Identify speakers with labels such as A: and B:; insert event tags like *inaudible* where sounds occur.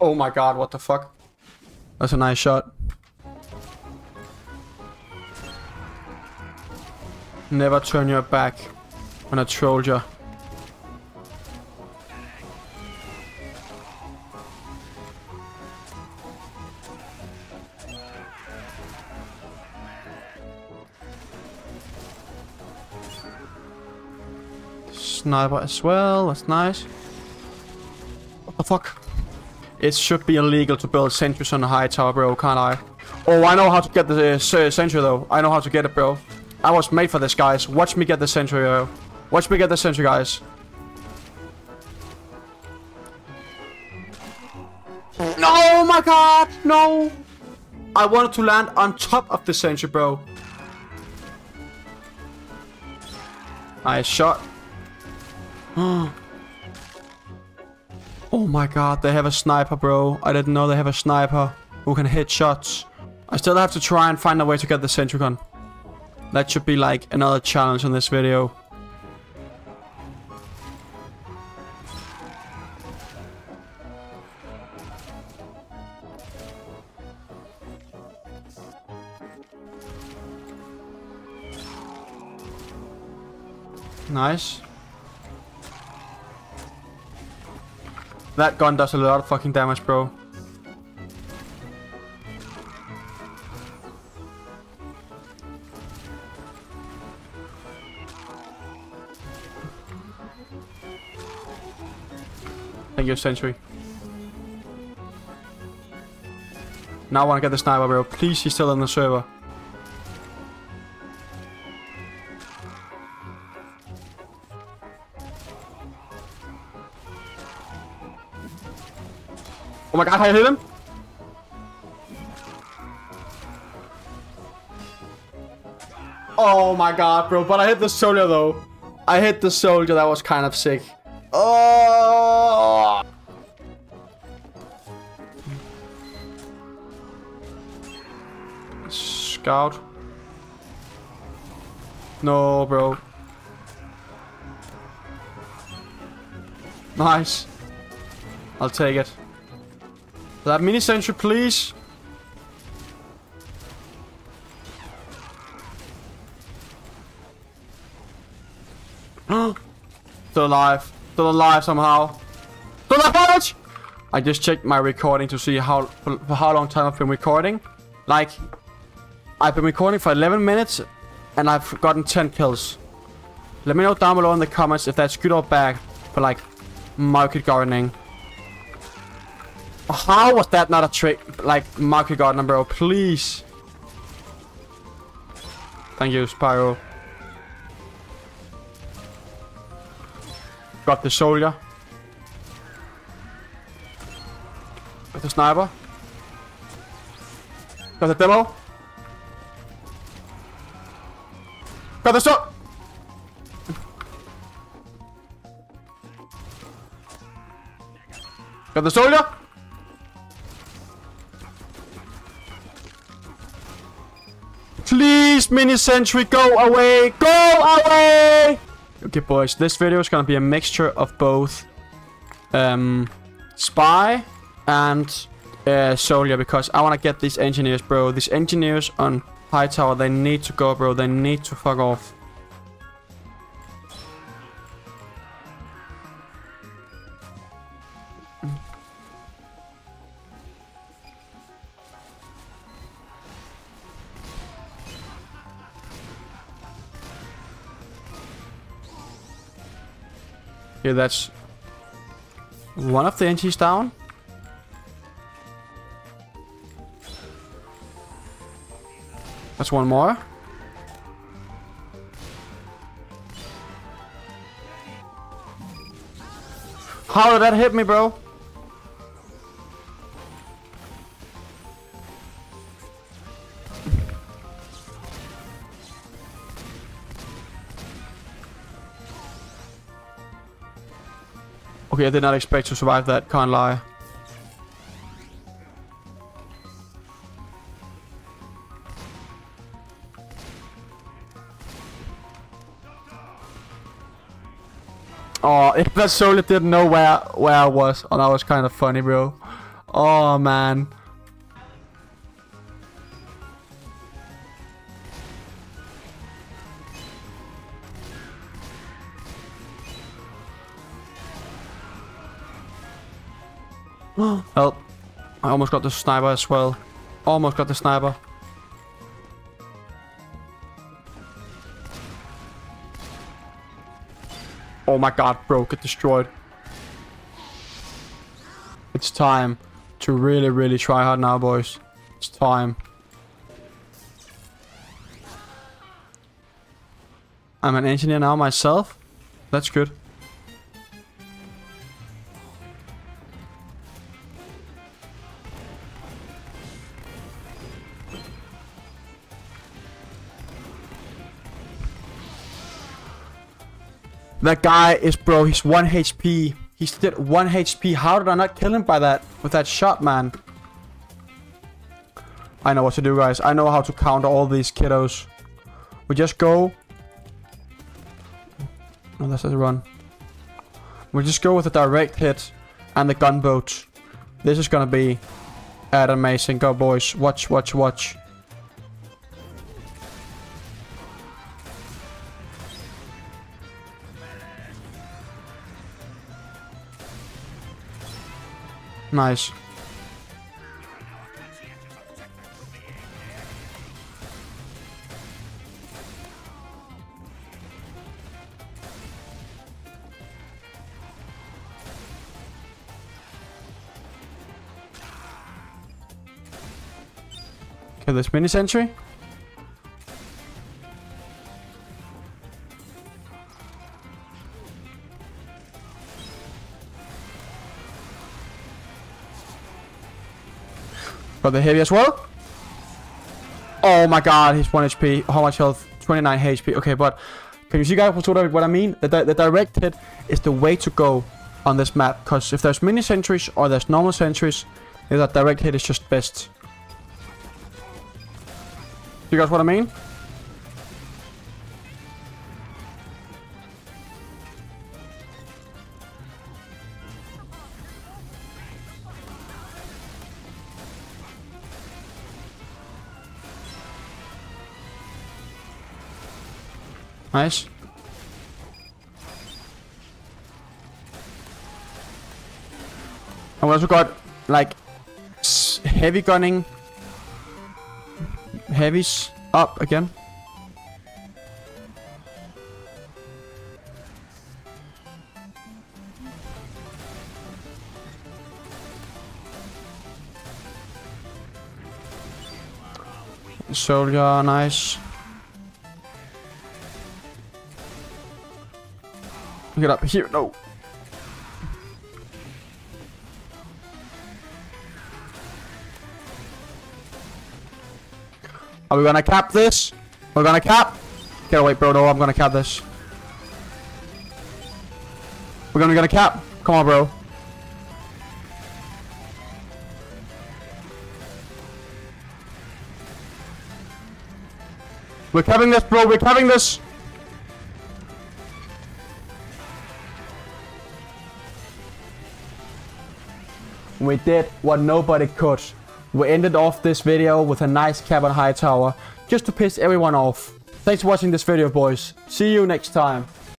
A: Oh my god, what the fuck? That's a nice shot. Never turn your back on a soldier. Sniper as well, that's nice. What the fuck? It should be illegal to build sentries on a Hightower, bro, can't I? Oh, I know how to get the uh, sentry, though. I know how to get it, bro. I was made for this, guys. Watch me get the sentry, bro. Watch me get the sentry, guys. No, oh my god, no. I wanted to land on top of the sentry, bro. Nice shot. *gasps* oh my god, they have a sniper, bro. I didn't know they have a sniper who can hit shots. I still have to try and find a way to get the sentry gun. That should be like another challenge on this video. Nice. That gun does a lot of fucking damage, bro. Thank you, Sentry. Now I want to get the sniper, bro. Please, he's still on the server. Oh my god, I hit him? Oh my god, bro. But I hit the soldier, though. I hit the soldier. That was kind of sick. Oh! Scout. No, bro. Nice. I'll take it. That mini sentry, please. *gasps* Still alive. Still alive somehow. Still alive! I just checked my recording to see how for how long time I've been recording. Like, I've been recording for 11 minutes and I've gotten 10 kills. Let me know down below in the comments if that's good or bad for like market gardening. How was that not a trick? Like, market gardener, bro. Oh? Please. Thank you, Spyro. Got the soldier. Got the sniper. Got the demo. Got the shot. Got the soldier. Please, mini sentry, go away! Go away! Okay, boys, this video is gonna be a mixture of both um, spy and uh, soldier because I want to get these engineers, bro. These engineers on Hightower, they need to go, bro. They need to fuck off. Okay, that's one of the engines down. That's one more. How did that hit me, bro? Okay, I did not expect to survive that, can't lie. Oh, if that soldier didn't know where where I was, oh, that was kind of funny, bro. Oh, man. *gasps* Help. Oh, I almost got the sniper as well. Almost got the sniper. Oh my god, bro, get destroyed. It's time to really, really try hard now, boys. It's time. I'm an engineer now myself. That's good. That guy is, bro, he's 1 HP. He's still 1 HP. How did I not kill him by that? With that shot, man. I know what to do, guys. I know how to counter all these kiddos. We just go... No, that's a run. We just go with a direct hit and the gunboat. This is gonna be amazing. Go, boys. Watch, watch, watch. Nice. Okay, this mini sentry. Got the heavy as well. Oh my god, he's 1 HP. How much health? 29 HP. Okay, but can you see guys what, what I mean? The, the direct hit is the way to go on this map. Because if there's mini sentries or there's normal sentries, that direct hit is just best. You guys what I mean? Nice. And we also got, like, heavy gunning. Heavies up again. Soldier, nice. Get up here. No. Are we gonna cap this? We're gonna cap? Get away, bro. No, I'm gonna cap this. We're gonna gonna cap. Come on, bro. We're capping this, bro. We're capping this. We did what nobody could. We ended off this video with a nice cabin Hightower, just to piss everyone off. Thanks for watching this video, boys. See you next time.